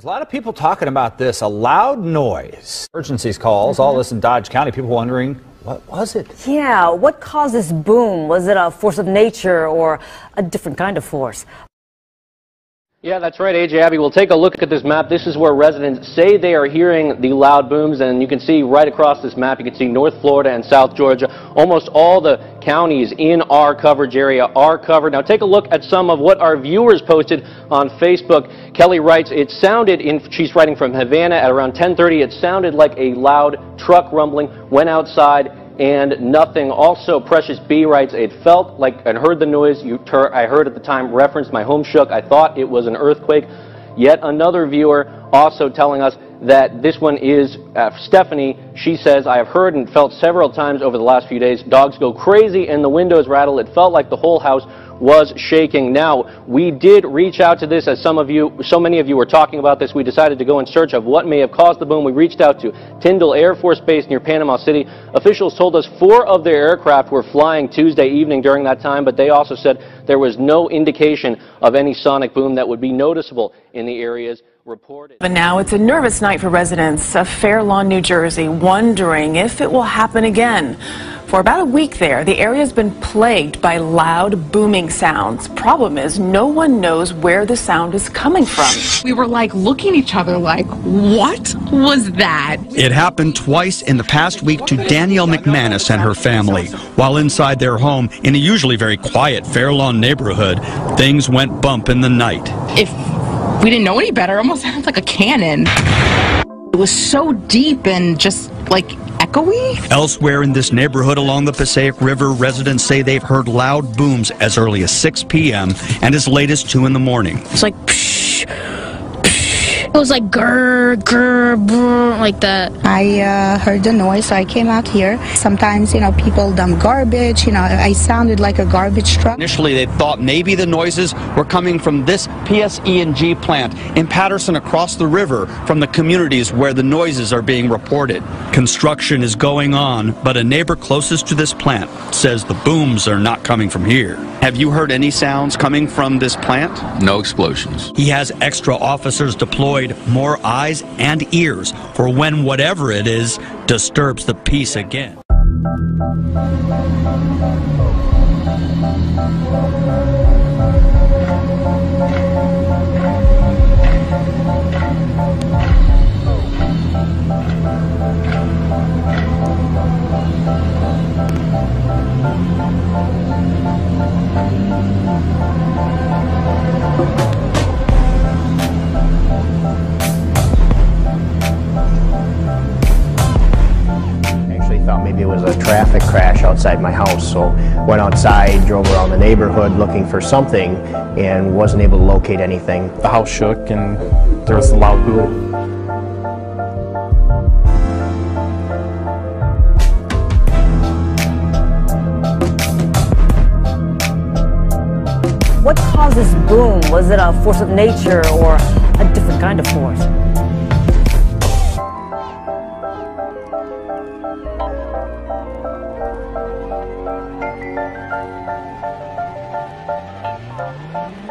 There's a lot of people talking about this, a loud noise. Emergencies calls, all mm-hmm. this in Dodge County. People wondering, what was it? Yeah, what caused this boom? Was it a force of nature or a different kind of force? Yeah, that's right, AJ Abby. We'll take a look at this map. This is where residents say they are hearing the loud booms, and you can see right across this map, you can see North Florida and South Georgia. Almost all the counties in our coverage area are covered. Now take a look at some of what our viewers posted on Facebook. Kelly writes, it sounded, in, she's writing from Havana at around 1030, it sounded like a loud truck rumbling, went outside, and nothing. Also, Precious B writes, it felt like I heard the noise you I heard at the time referenced my home shook. I thought it was an earthquake. Yet another viewer also telling us that this one is uh, Stephanie. She says, I have heard and felt several times over the last few days, dogs go crazy and the windows rattle. It felt like the whole house was shaking. Now, we did reach out to this as some of you, so many of you were talking about this. We decided to go in search of what may have caused the boom. We reached out to Tyndall Air Force Base near Panama City. Officials told us four of their aircraft were flying Tuesday evening during that time, but they also said there was no indication of any sonic boom that would be noticeable in the areas reported. But now it's a nervous night for residents of Fair Lawn, New Jersey, wondering if it will happen again. For about a week there, the area has been plagued by loud booming sounds. Problem is, no one knows where the sound is coming from. We were like looking at each other like, what was that? It happened twice in the past week to Danielle McManus and her family. While inside their home in a usually very quiet Fair Lawn neighborhood, things went bump in the night. If we didn't know any better, it almost sounds like a cannon. It was so deep and just like echoey. Elsewhere in this neighborhood along the Passaic River, residents say they've heard loud booms as early as 6 p.m. and as late as 2 in the morning. It's like psh, it was like grr, grr, brr, like that. I uh, heard the noise, so I came out here. Sometimes, you know, people dump garbage. You know, I sounded like a garbage truck. Initially, they thought maybe the noises were coming from this PSE&G plant in Paterson across the river from the communities where the noises are being reported. Construction is going on, but a neighbor closest to this plant says the booms are not coming from here. Have you heard any sounds coming from this plant? No explosions. He has extra officers deployed more eyes and ears for when whatever it is disturbs the peace again. Outside my house, so went outside, drove around the neighborhood looking for something, and wasn't able to locate anything. The house shook and there was a loud boom. What caused this boom? Was it a force of nature or a different kind of force?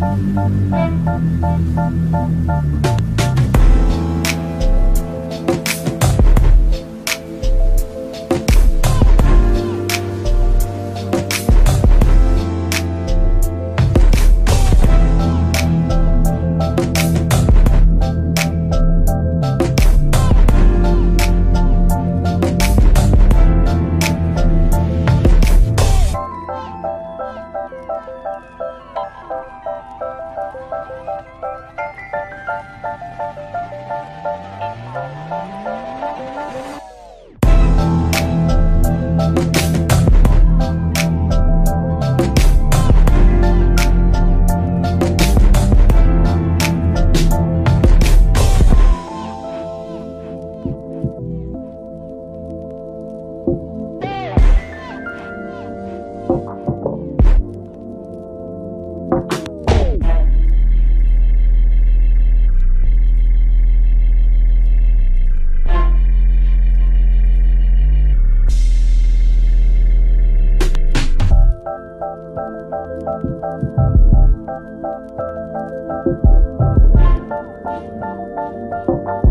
Thank you. Música